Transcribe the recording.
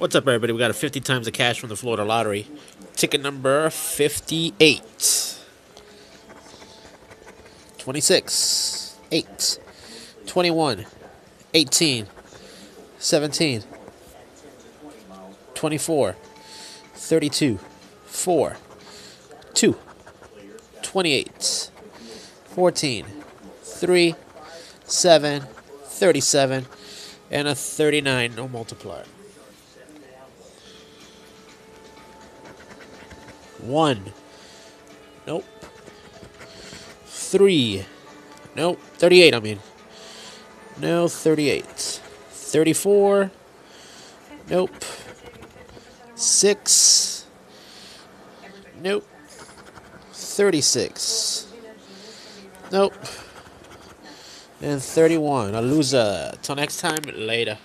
What's up, everybody? We got a 50 times the cash from the Florida Lottery. Ticket number 58. 26. 8. 21. 18. 17. 24. 32. 4. 2. 28. 14. 3. 7. 37. And a 39. No multiplier. One. Nope. Three. Nope. 38, I mean. No, 38. 34. Nope. Six. Nope. 36. Nope. And 31. A loser. Till next time, later.